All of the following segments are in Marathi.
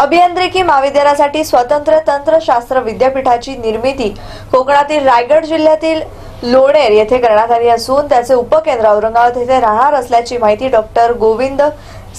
अभियांत्रिकी महाविद्यालयासाठी स्वतंत्र तंत्रशास्त्र विद्यापीठाची निर्मिती कोकणातील रायगड जिल्ह्यातील लोणेर येथे करण्यात आली असून त्याचे उपकेंद्र औरंगाबाद येथे राहणार असल्याची माहिती डॉक्टर गोविंद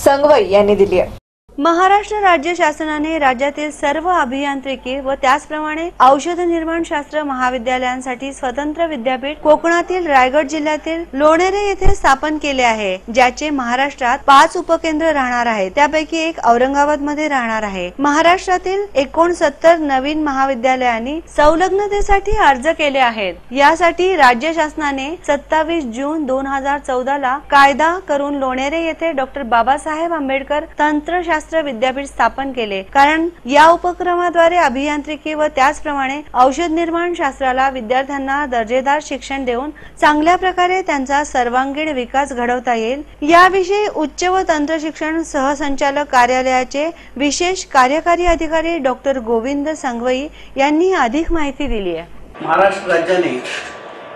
संगवई यांनी दिली आहे. महाराष्ट्र राज्य शासनाने राज्यातील सर्व अभियांत्रिकी व त्याचप्रमाणे औषध निर्माण शास्त्र महाविद्यालयांसाठी स्वतंत्र विद्यापीठ कोकणातील रायगड जिल्ह्यातील लोणेरे येथे स्थापन केले आहे ज्याचे महाराष्ट्रात पाच उपकेंद्र राहणार आहेत. त्यापैकी एक औरंगाबादमध्ये राहणार आहे. महाराष्ट्रातील एकोणसत्तर नवीन महाविद्यालयांनी संलग्नतेसाठी अर्ज केले आहेत. यासाठी राज्य शासनाने सत्तावीस जून दोन हजार चौदा ला कायदा करून लोणेरे येथे डॉक्टर बाबासाहेब आंबेडकर तंत्रशास्त्र विद्यापीठ स्थापन केले. कारण या उपक्रमाद्वारे अभियांत्रिकी व त्याचप्रमाणे औषध निर्माण शास्त्राला विद्यार्थ्यांना दर्जेदार शिक्षण देऊन चांगल्या प्रकारे त्यांचा सर्वांगीण विकास घडवता येईल. याविषयी उच्च व तंत्र शिक्षण सहसंचालक कार्यालयाचे विशेष कार्यकारी अधिकारी डॉक्टर गोविंद संगवई यांनी अधिक माहिती दिली आहे. महाराष्ट्र राज्याने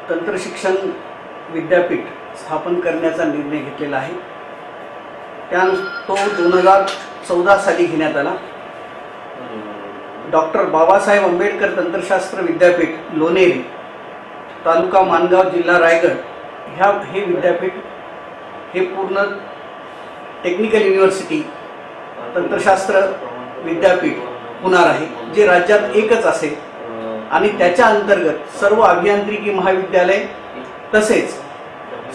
तंत्रशिक्षण विद्यापीठ स्थापन करण्याचा निर्णय घेतलेला आहे. त्या तो दोन हजार चौदा साली घेण्यात आला. डॉक्टर बाबासाहेब आंबेडकर तंत्रशास्त्र विद्यापीठ लोणेरी तालुका मानगाव जिल्हा रायगड ह्या हे विद्यापीठ हे पूर्ण टेक्निकल युनिव्हर्सिटी तंत्रशास्त्र विद्यापीठ होणार आहे जे राज्यात एकच असेल. आणि त्याच्या अंतर्गत सर्व अभियांत्रिकी महाविद्यालय तसेच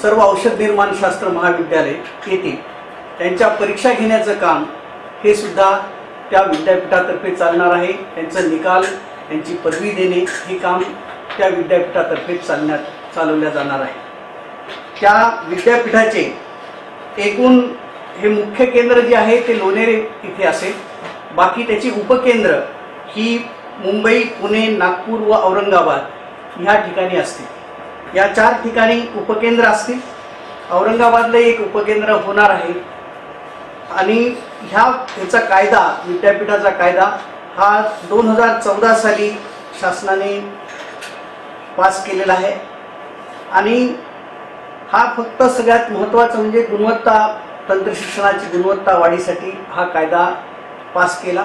सर्व औषध निर्माण शास्त्र महाविद्यालय येथे त्यांच्या परीक्षा घेण्याचं काम हे सुद्धा त्या विद्यापीठातर्फे चालणार आहे. त्यांचा निकाल त्यांची पदवी देणे हे काम त्या विद्यापीठातर्फे चालण्यात चालवल्या जाणार आहे. त्या विद्यापीठाचे एकूण हे मुख्य केंद्र जे आहे ते लोणेरे इथे असेल. बाकी त्याची उपकेंद्र ही मुंबई पुणे नागपूर व औरंगाबाद ह्या ठिकाणी असतील. या चार ठिकाणी उपकेंद्र असतील. औरंगाबादला एक उपकेंद्र होणार आहे. आणि ह्या ह्याचा कायदा विद्यापीठाचा कायदा हा दोन हजार चौदा साली शासनाने पास केलेला आहे. आणि हा फक्त सगळ्यात महत्त्वाचं म्हणजे गुणवत्ता तंत्रशिक्षणाची गुणवत्ता वाढीसाठी हा कायदा पास केला.